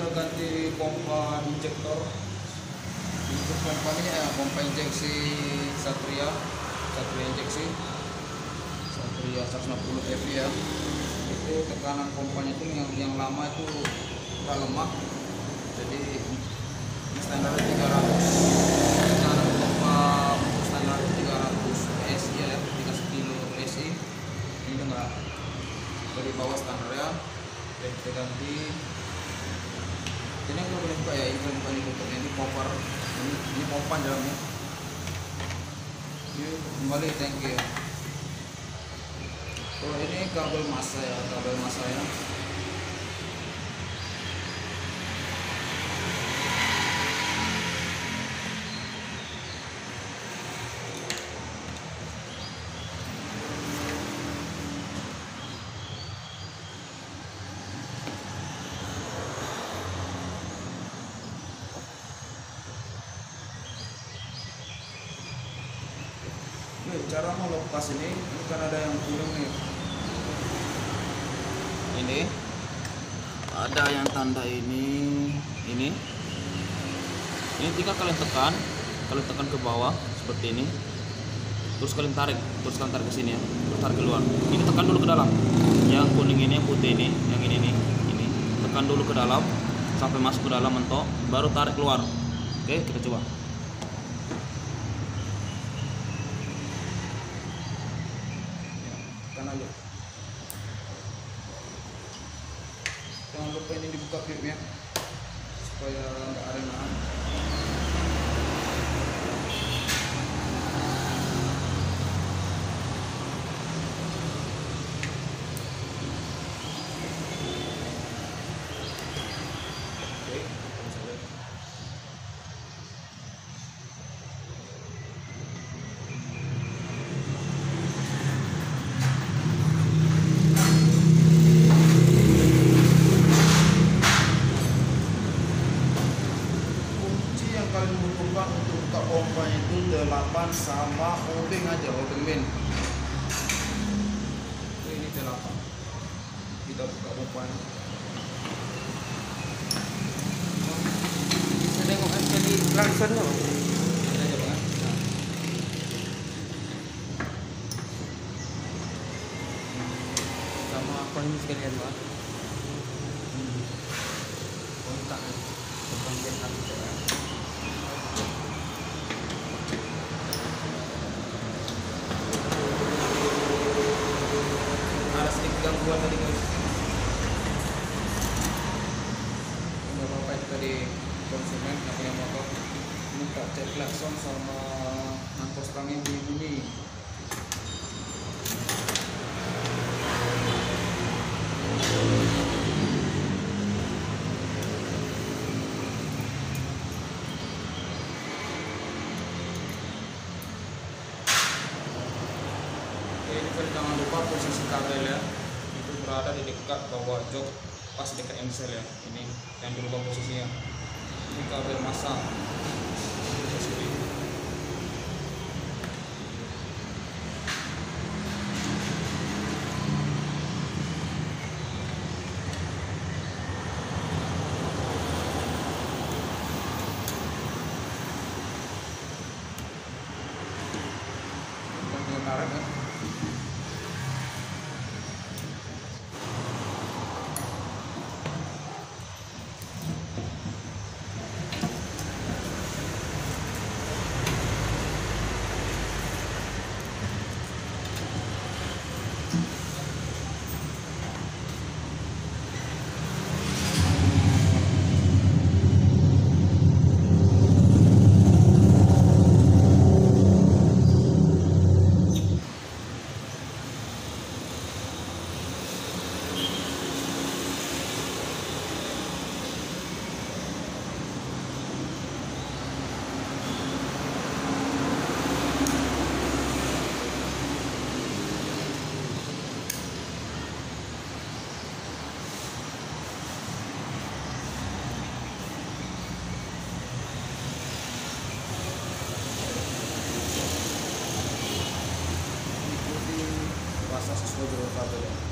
kita ganti pompa injektor. Untuk pompa ini ya pompa injeksi Satria. Satria injeksi. Satria 160 EV ya itu tekanan pompanya itu yang yang lama itu udah lemah jadi standar 300 tekanan pompa untuk standar 300 PSI ya 3 kilo PSI ini udah nggak dari bawah standar ya dan kita ganti ini kalau boleh buka ya ini kalau bukan ditutup ini popper pompa dalamnya ini. Kembali tangki ya kalau ini kabel massa ya kabel massa ya Cara melepas ini, ini kan ada yang kuning nih. Ini ada yang tanda ini, ini. Ini tinggal kalian tekan, kalian tekan ke bawah seperti ini. Terus kalian tarik, terus kalian tarik ke sini ya, terus tarik keluar. Ini tekan dulu ke dalam. Yang kuning ini, yang putih ini, yang ini nih, ini. Tekan dulu ke dalam sampai masuk ke dalam mentok, baru tarik keluar. Oke, kita coba. Aja. Jangan lupa ini dibuka klipnya supaya nggak arenaan Oke, kita bisa lihat. kunci yang kalian butuhkan untuk buka pompa itu 8 sama obeng aja obeng bin ini 8 kita buka pompa Bisa tengok kan jadi langsung tadi konsumen yang punya motor minta cek klakson sama angkos Oke, ini kan jangan lupa posisi kabel ya. Itu berada di dekat bawah jok pas dekat ensel ya. Ini yang dirubah posisinya. Ini kabel sa susunod ng Father.